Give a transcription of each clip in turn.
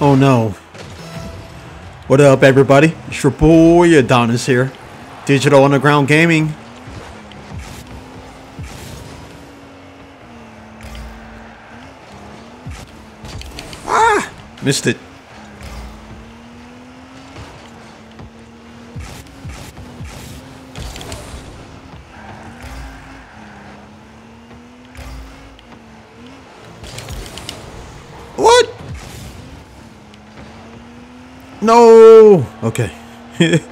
Oh no. What up, everybody? It's your boy Adonis here. Digital Underground Gaming. Ah! Missed it. No. Okay.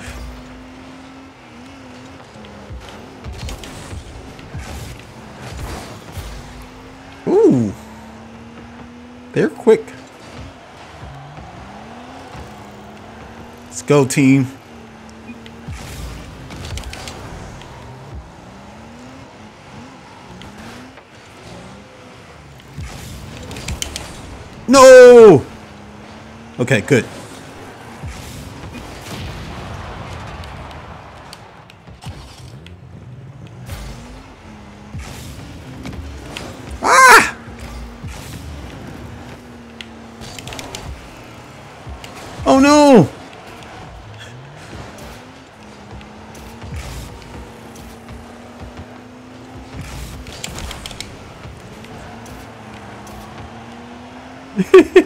Ooh. They're quick. Let's go, team. No! Okay, good. Oh no!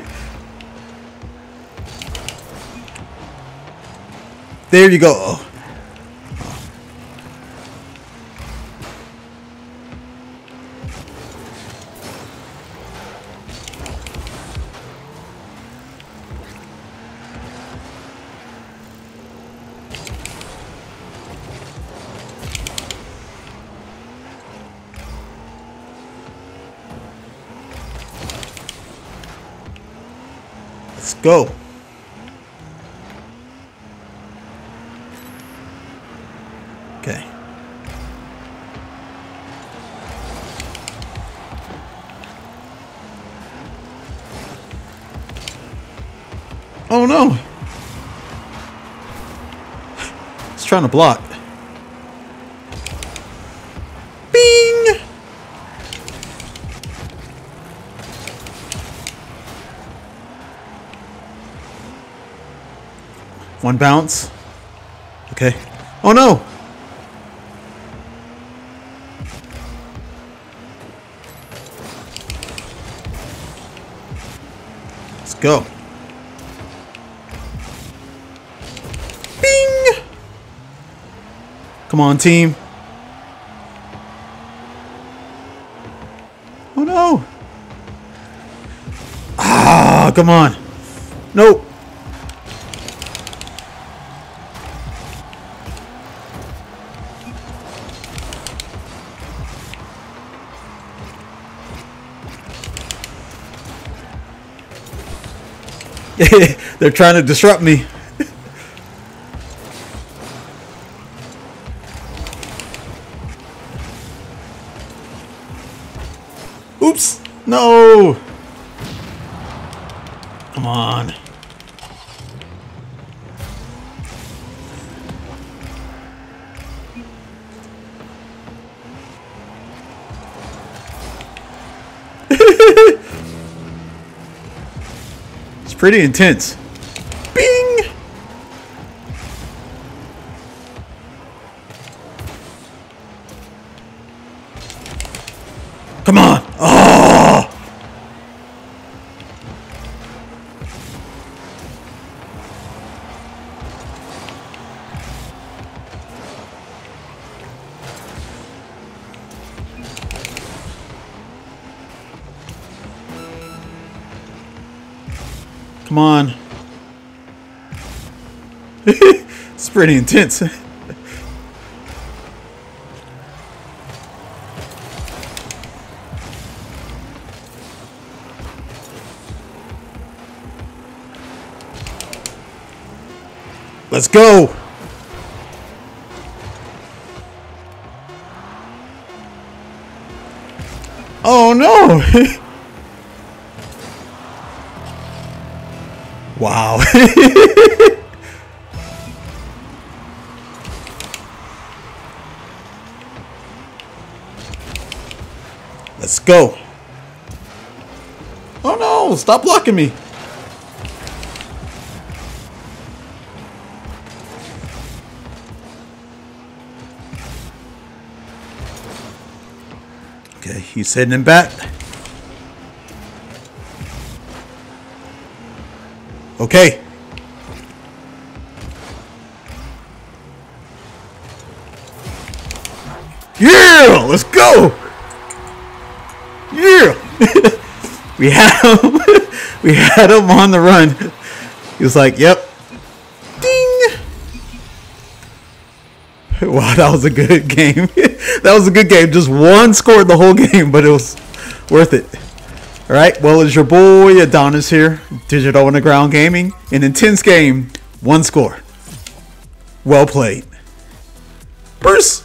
There you go. Go. Okay. Oh no! It's trying to block. Bing! One bounce. Okay. Oh no! Let's go. Bing! Come on, team. Oh no! Ah, come on. Nope. They're trying to disrupt me. Oops! No! Come on. Pretty intense. Bing! Come on! Come on. it's pretty intense. Let's go. Oh no. Wow. Let's go. Oh no, stop blocking me. Okay, he's heading back. Okay. Yeah, let's go. Yeah. we had him. we had him on the run. He was like, "Yep." Ding. Wow, that was a good game. that was a good game. Just one scored the whole game, but it was worth it. All right. Well, it's your boy Adonis here, Digital Underground Gaming. An intense game, one score. Well played. Bruce.